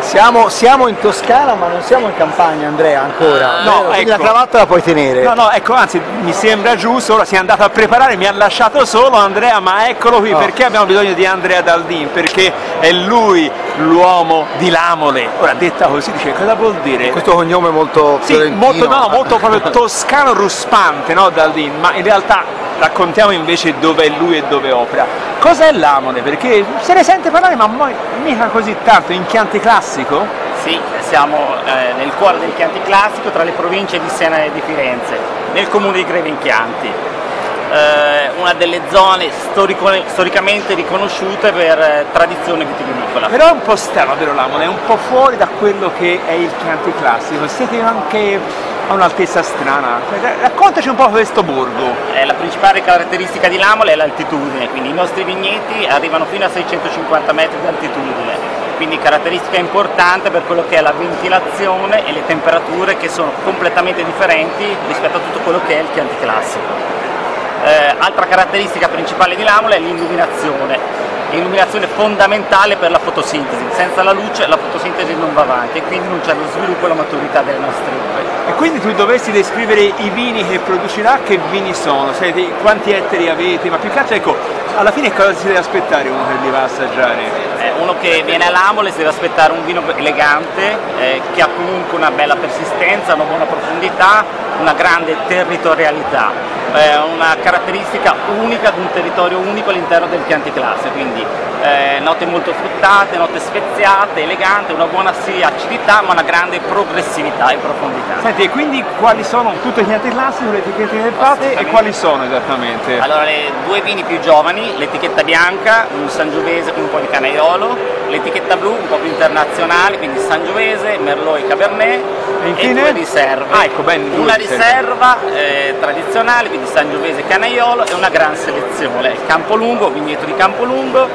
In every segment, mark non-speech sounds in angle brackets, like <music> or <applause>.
Siamo, siamo, in Toscana ma non siamo in campagna Andrea ancora, no, quindi ecco. la cravatta la puoi tenere. No, no, ecco, anzi mi sembra giusto, ora si è andato a preparare, mi ha lasciato solo Andrea, ma eccolo qui, No. perché abbiamo bisogno di Andrea Daldin? Perché è lui l'uomo di Lamole. Ora detta così dice cosa vuol dire? Questo cognome molto Sì, molto, no, molto proprio <laughs> toscano ruspante, no, Daldin, ma in realtà raccontiamo invece dove è lui e dove opera. Cos'è l'Amone? Perché se ne sente parlare, ma poi mica così tanto, in Chianti classico? Sì, siamo eh, nel cuore del Chianti classico tra le province di Siena e di Firenze, nel comune di Greve in Chianti. Eh, una delle zone storico- storicamente riconosciute per eh, tradizione vitivinicola. Però è un po' strano, vero l'Amone? È un po' fuori da quello che è il Chianti classico. Siete anche a un'altezza strana. Cioè, Raccontaci un po' questo borgo. Eh, la principale caratteristica di Lamole è l'altitudine, quindi i nostri vigneti arrivano fino a 650 metri di altitudine, quindi caratteristica importante per quello che è la ventilazione e le temperature che sono completamente differenti rispetto a tutto quello che è il Chianti classico. Altra caratteristica principale di Lamole è l'illuminazione, l'illuminazione fondamentale per la fotosintesi, senza la luce la fotosintesi non va avanti e quindi non c'è lo sviluppo e la maturità delle nostre uve. E quindi tu dovessi descrivere i vini che produci là, che vini sono? Siete- quanti ettari avete? Ma più che altro, ecco, alla fine cosa si deve aspettare uno che li va a assaggiare? Eh, uno che viene all'Amole si deve aspettare un vino elegante, eh, che ha comunque una bella persistenza, una buona profondità, una grande territorialità, eh, una caratteristica unica di un territorio unico all'interno del Chianti Classe, quindi eh, note molto fruttate, note speziate, elegante, una buona sì acidità ma una grande progressività e profondità. Senti, e quindi quali sono tutte le chianti classiche, le etichette che fate e quali sono esattamente? Allora, le due vini più giovani, l'etichetta bianca, un sangiovese con un po' di canaiolo, l'etichetta blu un po' più internazionale, quindi sangiovese, merlot e cabernet, E infine? due riserve. Ah, ecco, ben una riserva eh, tradizionale, quindi sangiovese e canaiolo e una gran selezione. Campolungo, vigneto di Campolungo,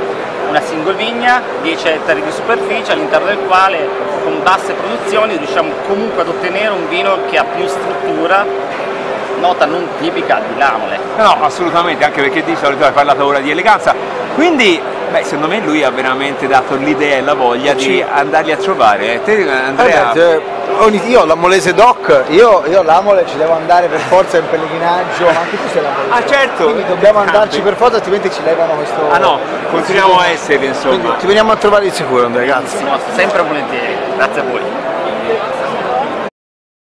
una single vigna, 10 ettari di superficie all'interno del quale con basse produzioni riusciamo comunque ad ottenere un vino che ha più struttura, nota non tipica di Lamole. No, assolutamente, anche perché di solito hai parlato ora di eleganza. Quindi, beh, secondo me lui ha veramente dato l'idea e la voglia di andarli a trovare. Te, Andrea, Vabbè, io la Molese Doc, io, io l'Amole ci devo andare per forza in pellegrinaggio, ma anche tu sei la <laughs> Molese. Ah, certo. Quindi dobbiamo andarci per forza, altrimenti ci levano questo. Ah no, continuiamo a Quindi insomma. ti veniamo a trovare di sicuro Andrea, grazie. Sempre volentieri, grazie a voi.